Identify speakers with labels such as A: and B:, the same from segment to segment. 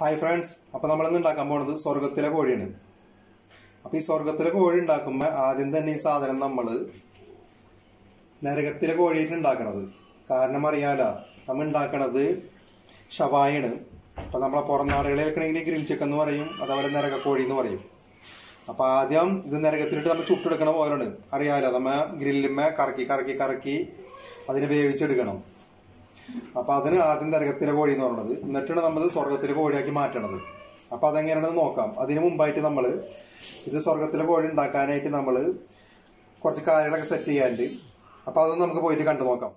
A: Hi friends അപ്പോൾ നമ്മളിന്ന് ഉണ്ടാക്കാൻ പോണത് സ്വർഗത്തിലെ കോഴിയാണ്. അപ്പോൾ ഈ സ്വർഗത്തിലെ കോഴി ഉണ്ടാക്കുമ്പോൾ ആദ്യം തന്നെ ഈ സാധനം നമ്മൾ നരകത്തിലെ കോഴിയായിട്ട് ഉണ്ടാക്കണത്. കാരണം അറിയാല നമ്മൾ ഉണ്ടാക്കണത് ഷവായാണ്. അപ്പോൾ നമ്മളെ പുറം നാടുകളിൽ വെക്കണമെങ്കിൽ ഗ്രിൽ ചിക്കൻ എന്ന് പറയും അതേപോലെ നരക കോഴി എന്ന് പറയും. അപ്പോൾ ആദ്യം ഇത് നരകത്തിലിട്ട് നമ്മൾ ചുട്ടെടുക്കണ പോലാണ് അറിയാലോ നമ്മ ഗ്രില്ലുമ്മ കറക്കി കറക്കി കറക്കി അതിനെ വേവിച്ചെടുക്കണം. അപ്പൊ അതിന് ആദ്യം നരകത്തിലെ കോഴി എന്ന് പറയുന്നത് എന്നിട്ടാണ് നമ്മൾ സ്വർഗത്തിലെ കോഴിയാക്കി മാറ്റണത്. അപ്പൊ അതെങ്ങനെയാണെന്ന് നോക്കാം. അതിന് മുമ്പായിട്ട് നമ്മൾ ഇത് സ്വർഗത്തിലെ കോഴി ഉണ്ടാക്കാനായിട്ട് നമ്മൾ കുറച്ച് കാര്യങ്ങളൊക്കെ സെറ്റ് ചെയ്യാനുണ്ട് അപ്പൊ അതൊന്നും നമുക്ക് പോയിട്ട് കണ്ടു നോക്കാം.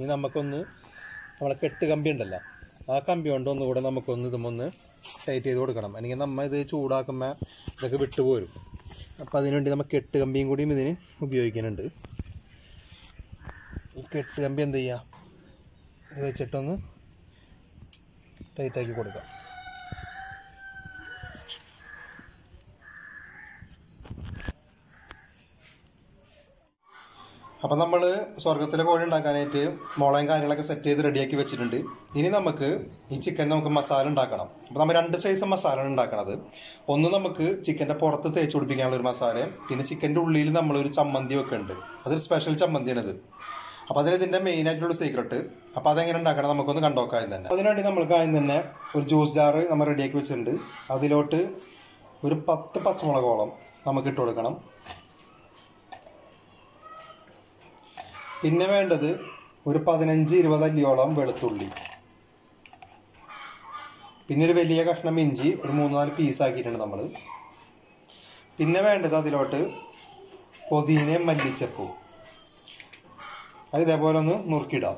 A: ഇനി നമുക്കൊന്ന് നമ്മളെ കെട്ട് കമ്പി ഉണ്ടല്ലോ. ആ കമ്പി കൊണ്ട് ഒന്നുകൂടെ നമുക്കൊന്ന് ഇതുമൊന്ന് ടൈറ്റ് ചെയ്ത് കൊടുക്കണം. അല്ലെങ്കിൽ നമ്മൾ ഇത് ചൂടാക്കുമ്പോൾ ഇതൊക്കെ വിട്ടുപോരും അപ്പം അതിനുവേണ്ടി നമുക്ക് കെട്ട് കമ്പിയും കൂടിയും ഇതിന് ഉപയോഗിക്കുന്നുണ്ട്. ഈ കെട്ട് കമ്പി എന്ത് ചെയ്യുക ഇത് വെച്ചിട്ടൊന്ന് ടൈറ്റാക്കി കൊടുക്കാം. അപ്പം നമ്മൾ സ്വർഗത്തിലെ കോഴി ഉണ്ടാക്കാനായിട്ട് മുളയും കാര്യങ്ങളൊക്കെ സെറ്റ് ചെയ്ത് റെഡിയാക്കി വെച്ചിട്ടുണ്ട്. ഇനി നമുക്ക് ഈ ചിക്കൻ നമുക്ക് മസാല ഉണ്ടാക്കണം. അപ്പോൾ നമ്മൾ രണ്ട് സൈസ് മസാലയാണ് ഉണ്ടാക്കണത്. ഒന്ന് നമുക്ക് ചിക്കന്റെ പുറത്ത് തേച്ച് പിടിപ്പിക്കാനുള്ള ഒരു മസാല പിന്നെ ചിക്കന്റെ ഉള്ളിൽ നമ്മളൊരു ചമ്മന്തി ഒക്കെ ഉണ്ട് അതൊരു സ്പെഷ്യൽ ചമ്മന്തിയാണിത്. അപ്പോൾ അതിൽ ഇതിന്റെ മെയിൻ ആയിട്ടുള്ള സീക്രട്ട് അപ്പോൾ അതെങ്ങനെ ഉണ്ടാക്കണം നമുക്കൊന്ന് കണ്ടോക്കാം തന്നെ. അതിനുവേണ്ടി നമുക്ക് ആദ്യം തന്നെ ഒരു ജ്യൂസ് ജാറ് നമ്മൾ റെഡിയാക്കി വെച്ചിട്ടുണ്ട്. അതിലോട്ട് ഒരു പത്ത് പച്ചമുളകോളം നമുക്ക് ഇട്ട് കൊടുക്കണം. പിന്നെ വേണ്ടത് ഒരു പതിനഞ്ച് ഇരുപത് അല്ലിയോളം വെളുത്തുള്ളി. പിന്നെ ഒരു വലിയ കഷ്ണം ഇഞ്ചി ഒരു മൂന്ന് നാല് പീസ് ആക്കിയിട്ടുണ്ട് നമ്മൾ പിന്നെ വേണ്ടത് അതിലോട്ട് പൊതിനയും മല്ലിച്ചപ്പും. അത് ഇതേപോലെ ഒന്ന് നുറുക്കിയിടാം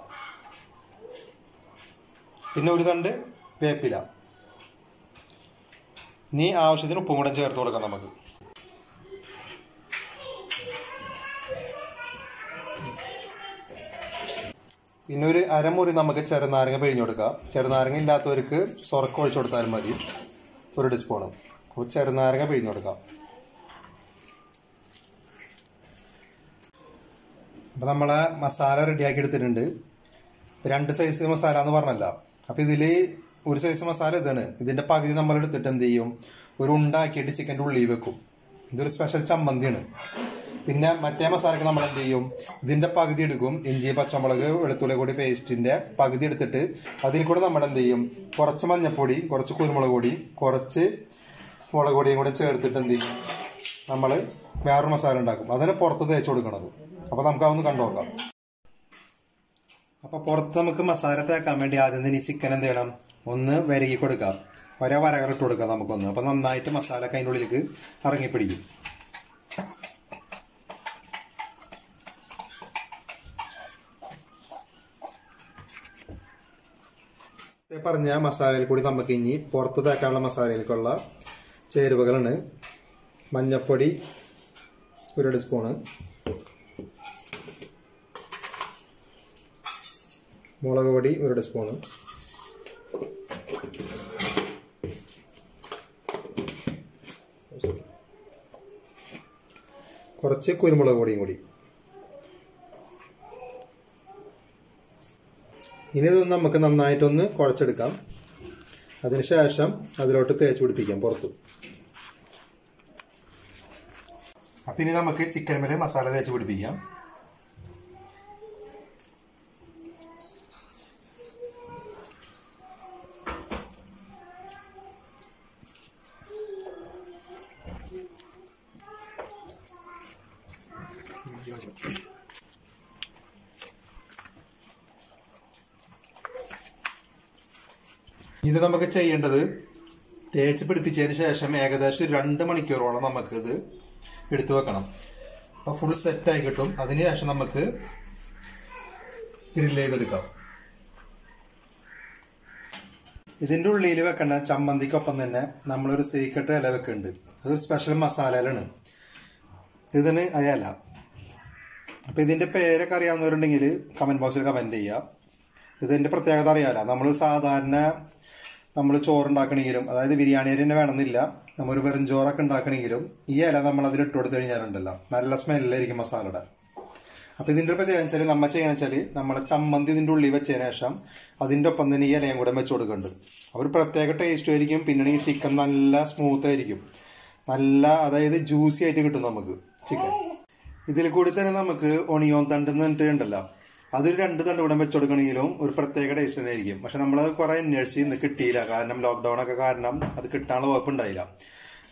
A: പിന്നെ ഒരു തണ്ട് വേപ്പില. ഇനി ആവശ്യത്തിന് ഉപ്പും കൂടെ ചേർത്ത് കൊടുക്കാം നമുക്ക്. പിന്നെ ഒരു അരമുറി നമുക്ക് ചെറുനാരങ്ങ പിഴിഞ്ഞു കൊടുക്കാം. ചെറുനാരങ്ങ ഇല്ലാത്തവർക്ക് സൊറക്ക ഒഴിച്ചു കൊടുത്താലും മതി. ഒരു ടീസ്പൂണ്. അപ്പോൾ ചെറുനാരങ്ങ പിഴിഞ്ഞു കൊടുക്കാം. അപ്പോൾ നമ്മളെ മസാല റെഡിയാക്കി എടുത്തിട്ടുണ്ട്. രണ്ട് സൈസ് മസാല എന്ന് പറഞ്ഞല്ല. അപ്പോൾ ഇതിൽ ഒരു സൈസ് മസാല ഇതാണ്. ഇതിന്റെ പകുതി നമ്മൾ എടുത്തിട്ട് എന്ത് ചെയ്യും? ഒരു ഉണ്ടാക്കിയിട്ട് ചിക്കന്റെ ഉള്ളിൽ വെക്കും. ഇതൊരു സ്പെഷ്യൽ ചമ്മന്തിയാണ്. പിന്നെ മറ്റേ മസാലയ്ക്ക് നമ്മൾ എന്ത് ചെയ്യും? ഇതിന്റെ പകുതി എടുക്കും. ഇഞ്ചി പച്ചമുളക് വെളുത്തുള്ളി കൂടി പേസ്റ്റിന്റെ പകുതി എടുത്തിട്ട് അതിൽ കൂടെ നമ്മൾ എന്ത് ചെയ്യും? കുറച്ച് മഞ്ഞപ്പൊടി കുറച്ച് കുരുമുളക് പൊടി കുറച്ച് മുളക് പൊടിയും കൂടെ ചേർത്തിട്ട് എന്ത് ചെയ്യും? നമ്മൾ വേറൊരു മസാല ഉണ്ടാക്കും. അതിന് പുറത്ത് തേച്ച് കൊടുക്കണത്. അപ്പോൾ നമുക്ക് അതൊന്ന് കണ്ടു നോക്കാം. അപ്പോൾ പുറത്ത് നമുക്ക് മസാല തേക്കാൻ വേണ്ടി ആദ്യം തന്നെ ചിക്കൻ എന്ത് ചെയ്യണം? ഒന്ന് വരകി കൊടുക്കാം. ഒരേ വരകൾ ഇട്ട് കൊടുക്കാം നമുക്കൊന്ന്. അപ്പോൾ നന്നായിട്ട് മസാല ഒക്കെ അതിന്റെ ഉള്ളിലേക്ക് ഇറങ്ങിപ്പിടിക്കും പറഞ്ഞ മസാലയിൽ കൂടി നമുക്ക് ഇനി പുറത്ത് തേക്കാനുള്ള മസാലയിലേക്കുള്ള ചേരുവകളാണ്. മഞ്ഞപ്പൊടി ഒരു സ്പൂണ്. മുളക് പൊടി ഒരു സ്പൂണ്. കുറച്ച് കുരുമുളക് പൊടിയും കൂടി. ഇനി ഇതൊന്ന് നമുക്ക് നന്നായിട്ടൊന്ന് കുഴച്ചെടുക്കാം. അതിനുശേഷം അതിലോട്ട് തേച്ച് പിടിപ്പിക്കാം പുറത്ത്. അപ്പം ഇനി നമുക്ക് ചിക്കൻ മേലെ മസാല തേച്ച് പിടിപ്പിക്കാം. ഇത് നമുക്ക് ചെയ്യേണ്ടത് തേച്ച് പിടിപ്പിച്ചതിന് ശേഷം ഏകദേശം രണ്ട് മണിക്കൂറോളം നമുക്കിത് എടുത്തു വെക്കണം. അപ്പോൾ ഫുൾ സെറ്റായി കിട്ടും. അതിനുശേഷം നമുക്ക് ഗ്രില്ല് ചെയ്തെടുക്കാം. ഇതിന്റെ ഉള്ളിൽ വെക്കേണ്ട ചമ്മന്തിക്കൊപ്പം തന്നെ നമ്മളൊരു സീക്രട്ട് ഇല വെക്കുന്നുണ്ട്. അതൊരു സ്പെഷ്യൽ മസാല ഇലാണ് ഇതിന് അയല അപ്പോൾ ഇതിന്റെ പേരൊക്കെ അറിയാവുന്നവരുണ്ടെങ്കിൽ കമന്റ് ബോക്സിൽ കമന്റ് ചെയ്യുക ഇതിന്റെ പ്രത്യേകത അറിയാല്ല നമ്മൾ സാധാരണ നമ്മൾ ചോറുണ്ടാക്കണമെങ്കിലും അതായത് ബിരിയാണി അരി തന്നെ വേണമെന്നില്ല നമ്മൾ ഒരു വെറും ചോറൊക്കെ ഉണ്ടാക്കണമെങ്കിലും ഈ ഇല നമ്മൾ അതിൽ ഇട്ട് കൊടുത്തു കഴിഞ്ഞാലുണ്ടല്ലോ നല്ല സ്മെല്ലായിരിക്കും മസാലയുടെ. അപ്പോൾ ഇതിന്റെ പ്രത്യേകം വെച്ചാൽ നമ്മൾ ചെയ്യണം വെച്ചാൽ നമ്മളെ ചമ്മന്തി ഇതിന്റെ ഉള്ളിൽ വെച്ചതിന് ശേഷം അതിന്റെ ഒപ്പം തന്നെ ഈ ഇലയും കൂടെ വെച്ച് കൊടുക്കുന്നുണ്ട് ഒരു പ്രത്യേക ടേസ്റ്റ് ആയിരിക്കും പിന്നെ ഈ ചിക്കൻ നല്ല സ്മൂത്ത് ആയിരിക്കും. നല്ല അതായത് ജ്യൂസി ആയിട്ട് കിട്ടും നമുക്ക് ചിക്കൻ ഇതിൽ കൂടി തന്നെ നമുക്ക് ഒണിയോൻ തണ്ട് എന്ന് അതൊരു രണ്ട് തണ്ട് കൂടെ വെച്ച് കൊടുക്കണമെങ്കിലും ഒരു പ്രത്യേക ടേസ്റ്റ് തന്നെ ആയിരിക്കും പക്ഷെ നമ്മൾ കുറെ അന്വേഷിച്ച് ഇന്ന് കിട്ടിയില്ല. കാരണം ലോക്ക്ഡൗൺ ഒക്കെ കാരണം അത് കിട്ടാനുള്ള കുഴപ്പമുണ്ടായില്ല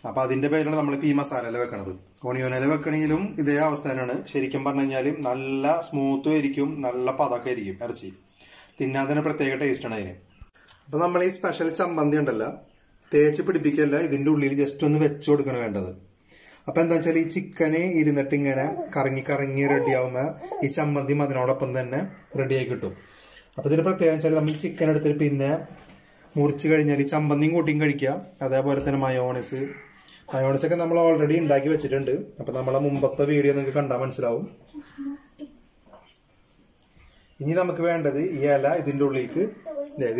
A: അപ്പോൾ അതിന്റെ പേരിലാണ് നമ്മളിപ്പോൾ ഈ മസാലയില വെക്കണത്. ഓണിയോനില വെക്കണമെങ്കിലും ഇതേ അവസ്ഥ തന്നെയാണ്. ശരിക്കും പറഞ്ഞു കഴിഞ്ഞാൽ നല്ല സ്മൂത്തും ആയിരിക്കും നല്ല പതൊക്കെ ആയിരിക്കും ഇറച്ചി. തിന്നാൻ തന്നെ പ്രത്യേക ടേസ്റ്റാണ് അതിന്. അപ്പോൾ നമ്മൾ ഈ സ്പെഷ്യൽ ചമ്പന്തി ഉണ്ടല്ലോ തേച്ച് പിടിപ്പിക്കല്ല ഇതിന്റെ ഉള്ളിൽ ജസ്റ്റ് ഒന്ന് വെച്ചു കൊടുക്കണം വേണ്ടത്. അപ്പൊ എന്താ വെച്ചാൽ ഈ ചിക്കന് ഇരുന്നിട്ട് ഇങ്ങനെ കറങ്ങി കറങ്ങി റെഡി ആവുമ്പോ ഈ ചമ്മന്തിയും അതിനോടൊപ്പം തന്നെ റെഡി ആയി കിട്ടും. അപ്പൊ ഇതിന് പ്രത്യേകം വെച്ചാൽ നമ്മൾ ചിക്കൻ എടുത്തിട്ട് പിന്നെ മുറിച്ച് കഴിഞ്ഞാൽ ഈ ചമ്മന്തിയും കൂട്ടിയും കഴിക്കുക. അതേപോലെ തന്നെ മയോണൈസ് മയോണൈസ് ഒക്കെ നമ്മൾ ഓൾറെഡി ഉണ്ടാക്കി വെച്ചിട്ടുണ്ട്. അപ്പൊ നമ്മളെ മുമ്പത്തെ വീഡിയോ നിങ്ങൾക്ക് കണ്ടാൽ മനസ്സിലാവും. ഇനി നമുക്ക് വേണ്ടത് ഈ ഇല ഇതിന്റെ ഉള്ളിലേക്ക്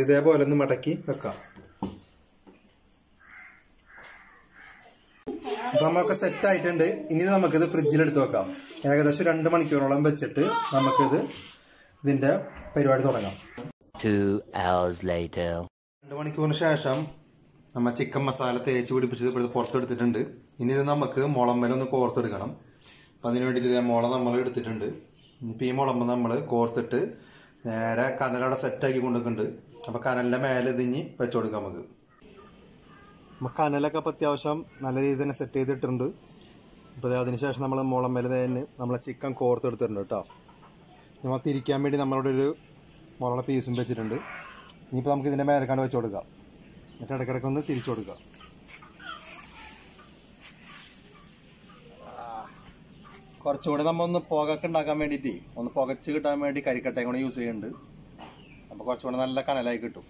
A: ഇതേപോലെ ഒന്ന് മടക്കി വെക്കാം. അപ്പൊ നമ്മളൊക്കെ സെറ്റ് ആയിട്ടുണ്ട്. ഇനി നമുക്കിത് ഫ്രിഡ്ജിൽ എടുത്ത് വെക്കാം. ഏകദേശം രണ്ട് മണിക്കൂറോളം വെച്ചിട്ട് നമുക്കിത് ഇതിന്റെ പരിപാടി തുടങ്ങാം. രണ്ട് മണിക്കൂറിന് ശേഷം നമ്മ ചിക്കൻ മസാല തേച്ച് പിടിപ്പിച്ചത് ഇപ്പോൾ ഇത് പുറത്തെടുത്തിട്ടുണ്ട്. ഇനി ഇത് നമുക്ക് മുളമ്പലൊന്ന് കോർത്തെടുക്കണം. അപ്പം അതിന് വേണ്ടിയിട്ട് ഇതേ മുള നമ്മൾ എടുത്തിട്ടുണ്ട്. ഇനിയിപ്പോൾ ഈ മുളമ്പ് നമ്മൾ കോർത്തിട്ട് നേരെ കനലവിടെ സെറ്റാക്കി കൊണ്ടുവെക്കുന്നുണ്ട് അപ്പോൾ കനലിന്റെ മേലെ ഇതിഞ്ഞ് വെച്ചു കൊടുക്കാം നമുക്ക്. നമ്മൾ അനലൊക്കെ അപ്പോൾ അത്യാവശ്യം നല്ല രീതിയിൽ തന്നെ സെറ്റ് ചെയ്തിട്ടുണ്ട്. അപ്പോൾ അതിനുശേഷം നമ്മൾ മുളം വലുത് തന്നെ നമ്മളെ ചിക്കൻ കോർത്തെടുത്തിട്ടുണ്ട് കേട്ടോ. നമ്മൾ തിരിക്കാൻ വേണ്ടി നമ്മളോട് ഒരു മുളയുടെ പീസും വെച്ചിട്ടുണ്ട്. ഇനിയിപ്പോൾ നമുക്ക് ഇതിന്റെ മേലക്കാണ്ട് വെച്ച് കൊടുക്കാം. എന്നിട്ട് ഇടയ്ക്കിടയ്ക്ക് ഒന്ന് തിരിച്ചു കൊടുക്കുക
B: കുറച്ചുകൂടെ നമ്മ ഒന്ന് പുകയൊക്കെ ഉണ്ടാക്കാൻ വേണ്ടിയിട്ട് ഒന്ന് പുകച്ച് കിട്ടാൻ വേണ്ടി കരിക്കട്ടയും കൂടെ യൂസ് ചെയ്യുന്നുണ്ട്. അപ്പോൾ കുറച്ചുകൂടെ നല്ല കനലായി കിട്ടും.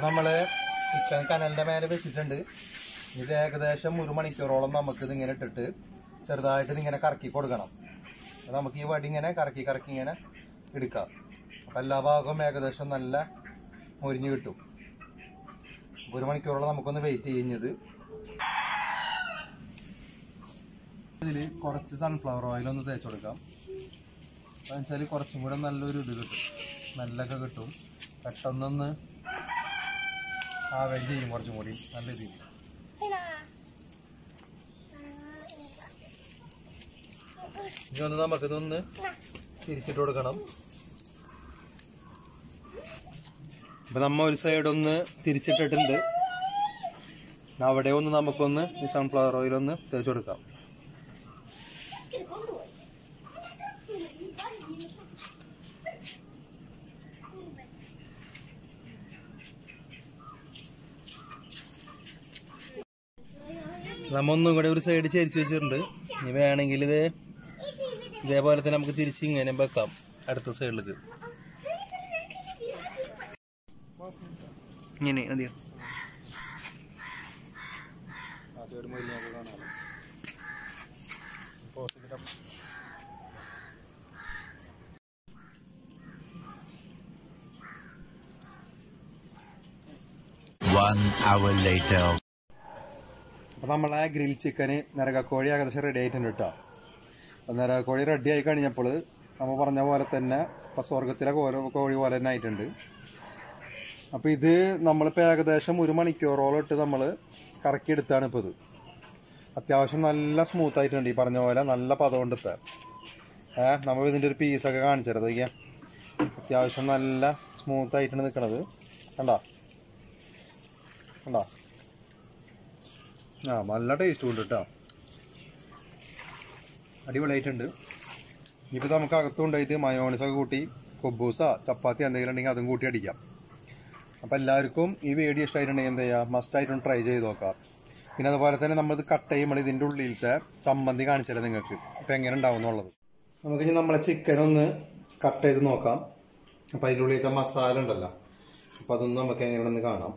A: നമ്മൾ ചിക്കൻ കനലിന്റെ മേലെ വെച്ചിട്ടുണ്ട്. ഇത് ഏകദേശം ഒരു മണിക്കൂറോളം നമുക്ക് ഇതിങ്ങനെ ഇട്ടിട്ട് ചെറുതായിട്ട് ഇതിങ്ങനെ കറക്കി കൊടുക്കണം. നമുക്ക് ഈ വടി ഇങ്ങനെ കറക്കി കറക്കി ഇങ്ങനെ എടുക്കാം. അപ്പം എല്ലാ ഭാഗവും ഏകദേശം നല്ല മുരിഞ്ഞ് കിട്ടും. ഒരു മണിക്കൂറോളം നമുക്കൊന്ന് വെയിറ്റ് ചെയ്യുന്നത്. ഇതിൽ കുറച്ച് സൺഫ്ലവർ ഓയിൽ ഒന്ന് തേച്ച് കൊടുക്കാം. അതെന്ന് വെച്ചാൽ കുറച്ചും കൂടെ നല്ലൊരു ഇത് കിട്ടും. നല്ലൊക്കെ കിട്ടും. പെട്ടെന്നൊന്ന് ആവേം ചെയ്യും കുറച്ചും കൂടി. നല്ല രീതിയിൽ. ഇനി ഒന്ന് നമുക്കിതൊന്ന് തിരിച്ചിട്ട് കൊടുക്കണം. ഇപ്പൊ നമ്മ ഒരു സൈഡ് ഒന്ന് തിരിച്ചിട്ടിട്ടുണ്ട്. അവിടെ ഒന്ന് നമുക്കൊന്ന് ഈ സൺഫ്ലവർ ഓയിൽ ഒന്ന് തേച്ച് കൊടുക്കാം. നമ്മ ഒന്നും കൂടെ ഒരു സൈഡ് ചരിച്ചു വെച്ചിട്ടുണ്ട്. ഇനി വേണമെങ്കിൽ ഇത് ഇതേപോലെ തന്നെ നമുക്ക് തിരിച്ച് ഇങ്ങനെ വെക്കാം അടുത്ത സൈഡിലേക്ക് ഇങ്ങനെ മതിയോ?
C: One hour later.
A: അപ്പോൾ നമ്മളെ ഗ്രിൽ ചിക്കന് നരകക്കോഴി ഏകദേശം റെഡി ആയിട്ടുണ്ട് കേട്ടോ അപ്പോൾ നരകക്കോഴി റെഡി ആയി കഴിഞ്ഞപ്പോൾ നമ്മൾ പറഞ്ഞ പോലെ തന്നെ ഇപ്പോൾ സ്വർഗത്തിലെ കോല കോഴി പോലെ തന്നെ ആയിട്ടുണ്ട്. അപ്പോൾ ഇത് നമ്മളിപ്പോൾ ഏകദേശം ഒരു മണിക്കൂറോളം ഇട്ട് നമ്മൾ കറക്കി എടുത്താണ് ഇപ്പോൾ ഇത്. അത്യാവശ്യം നല്ല സ്മൂത്ത് ആയിട്ടുണ്ട് ഈ പറഞ്ഞ പോലെ നല്ല പദമുണ്ട് ഇപ്പം. ഏഹ് നമ്മൾ ഇതിന്റെ ഒരു പീസൊക്കെ കാണിച്ചത് ഇയ്യ അത്യാവശ്യം നല്ല സ്മൂത്ത് ആയിട്ടാണ് നിൽക്കണത് കണ്ടോ? കണ്ടോ? ആ നല്ല ടേസ്റ്റ് ഉണ്ട് കേട്ടോ അടിപൊളിയായിട്ടുണ്ട് ഇനിയിപ്പോൾ നമുക്ക് അകത്തുണ്ടായിട്ട് മയോണിസൊക്കെ കൂട്ടി കൊബൂസ ചപ്പാത്തി എന്തെങ്കിലും ഉണ്ടെങ്കിൽ അതും കൂട്ടി അടിക്കാം. അപ്പോൾ എല്ലാവർക്കും ഈ വീഡിയോ ഇഷ്ടമായിട്ടുണ്ടെങ്കിൽ എന്ത് ചെയ്യുക മസ്റ്റായിട്ടും ട്രൈ ചെയ്ത് നോക്കാം. പിന്നെ അതുപോലെ തന്നെ നമ്മളിത് കട്ട് ചെയ്യുമ്പോൾ ഇതിന്റെ ഉള്ളിലത്തെ ചമ്മന്തി കാണിച്ചാലേ നിങ്ങൾക്ക്. അപ്പോൾ എങ്ങനെ ഉണ്ടാവും എന്നുള്ളത്. നമുക്ക് ഇനി നമ്മളെ ചിക്കൻ ഒന്ന് കട്ട് ചെയ്ത് നോക്കാം. അപ്പോൾ അതിന്റെ ഉള്ളിലത്തെ മസാല ഉണ്ടല്ലോ. അപ്പോൾ അതൊന്നും നമുക്ക് എങ്ങനെയാണെന്ന് കാണാം.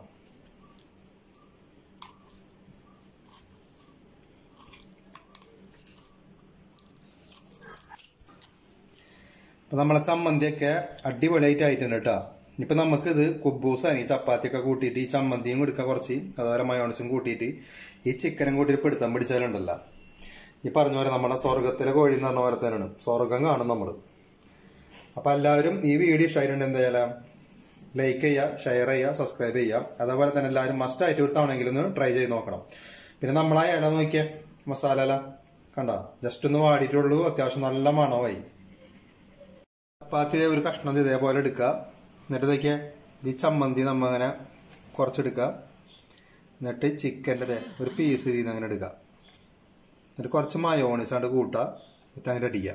A: അപ്പം നമ്മളെ ചമ്മന്തിയൊക്കെ അടിപൊളിയായിട്ട് ആയിട്ടുണ്ട് കേട്ടോ. ഇനിയിപ്പോൾ നമുക്കിത് കുബൂസാണ് ഈ ചപ്പാത്തിയൊക്കെ കൂട്ടിയിട്ട് ഈ ചമ്മന്തിയും കൊടുക്കുക കുറച്ച്. അതുപോലെ മയോണസും കൂട്ടിയിട്ട്. ഈ ചിക്കനും കൂട്ടിയിട്ട് പിടുത്തം പിടിച്ചാലുണ്ടല്ലോ. ഈ പറഞ്ഞ പോലെ നമ്മുടെ സ്വർഗത്തിലെ കോഴി എന്ന് പറഞ്ഞ പോലെ തന്നെയാണ്. സ്വർഗം കാണും നമ്മൾ അപ്പോൾ എല്ലാവരും ഈ വീഡിയോ ഇഷ്ടമായിട്ടുണ്ട് എന്താ ചെയ്യാം? ലൈക്ക് ചെയ്യുക ഷെയർ ചെയ്യുക സബ്സ്ക്രൈബ് ചെയ്യുക. അതേപോലെ തന്നെ എല്ലാവരും മസ്റ്റ് ആയിട്ട് ഒരു ഒന്ന് ട്രൈ ചെയ്ത് നോക്കണം. പിന്നെ നമ്മളായ ഇല നോക്കിയേ മസാല ഇല. കണ്ട? ജസ്റ്റ് ഒന്ന് വാടിയിട്ടുള്ളൂ. അത്യാവശ്യം നല്ല മണമായി. ചപ്പാത്തി ഒരു കഷ്ണം ഇതേപോലെ എടുക്കുക. എന്നിട്ട് നോക്കിയാൽ ഈ ചമ്മന്തി നമ്മൾ അങ്ങനെ കുറച്ചെടുക്കുക. എന്നിട്ട് ചിക്കന്റെ ഒരു പീസ് ഇതിൽ നിന്ന് അങ്ങനെ എടുക്കുക. എന്നിട്ട് കുറച്ച് മയോണിസ് അങ്ങോട്ട് കൂട്ടുക. എന്നിട്ട് അങ്ങനെ അടിക്കുക.